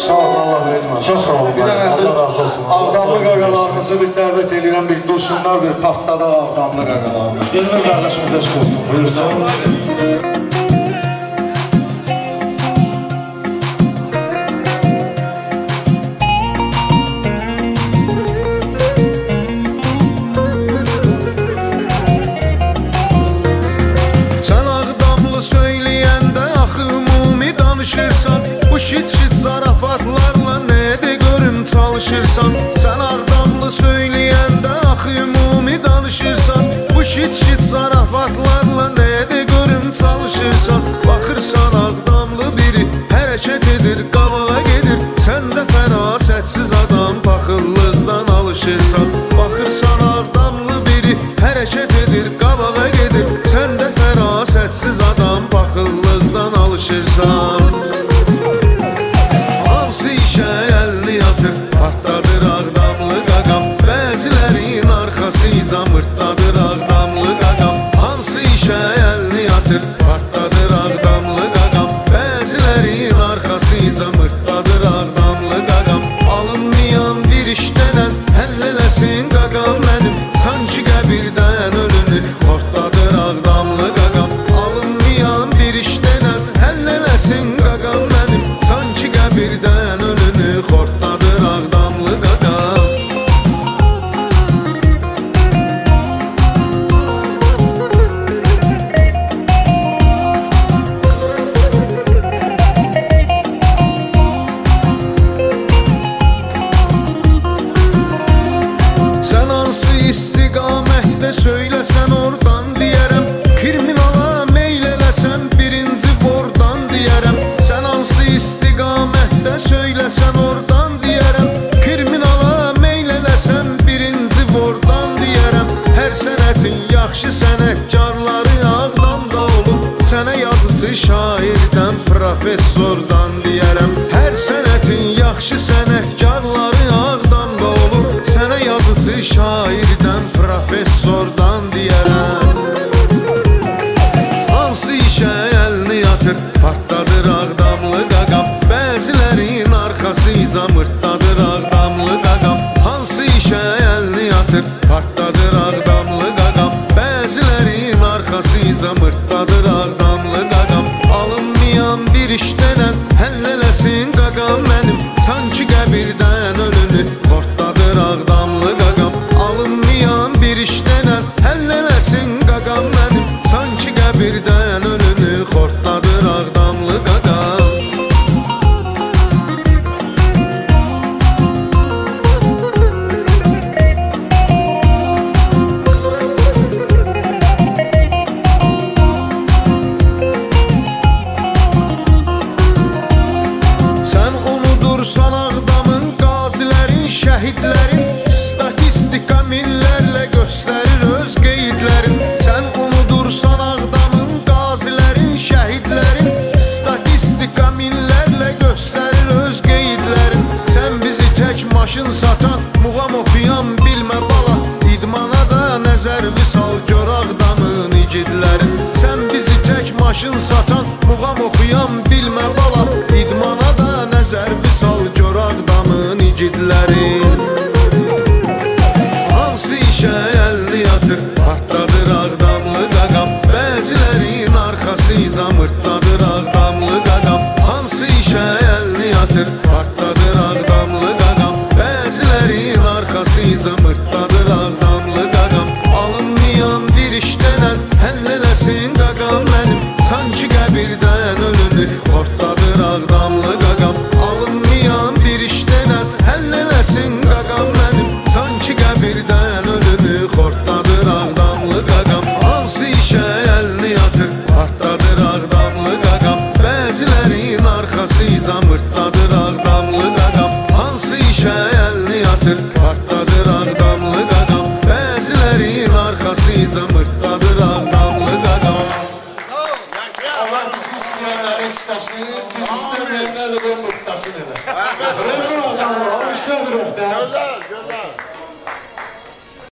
Sağ olun, Allah vermez. Çox sağ olun, Bir dənə Allah razı olsun. Ağdamlı qaqalarımızı bir dəvət edirəm, bir dursunlar, bir partladaq Ağdamlı qaqalarımız. Elmir qardaşımız eşq olsun. Buyursun. Sən ağdamlı söyləyəndə axı ümumi danışırsan Bu şit-şit zarafatlarla nədə görüm çalışırsan? Sən ağdamlı söyləyəndə axı ümumi danışırsan. Bu şit-şit zarafatlarla nədə görüm çalışırsan? Baxırsan ağdamlı biri hərəkət edir, qabağa gedir Sən də fərasətsiz adam istiqamətdə söyləsən oradan deyərəm Kriminala meyl eləsən birinci vordan deyərəm Sən hansı istiqamətdə söyləsən oradan deyərəm Kriminala meyl eləsən birinci vordan deyərəm Hər sənətin yaxşı sənətkarları ağdamda olub Sənə yazıcı şairdən, professordan deyərəm Hər sənətin yaxşı sənətkarları yatır, partladır ağdamlı qaqam Bəzilərin arxası camırtladır ağdamlı qaqam Hansı işə əlini yatır, partladır ağdamlı qaqam Bəzilərin arxası camırtladır ağdamlı qaqam Alınmayan bir işdənən həll eləsin qaqam mənim. Sanki qəbirdən göstərir öz qeydlərin. Sən bizi tək maşın satan, muğam oxuyan bilmə bala. İdmana da nəzər visal gör ağdamın igidlərin. Sən bizi tək maşın satan, muğam oxuyan bilmə bala. İdmana da nəzər visal gör ağdamın igidlərin. Hansı işə əlini yatır, partladır ağdamlı qaqam. Bəzilərin arxası camırtladır ağdamlı qaqam əlini əlini yatır, partladır ağdamlı qaqam Bəzilərin arxası camırtladır ağdamlı qaqam Allah bizi istəyənləri istəsin, biz istəməyənlər də bu mutlasın elə. Elmir ağdamlı, almışlar bir öhdə. Gözəl, gözəl.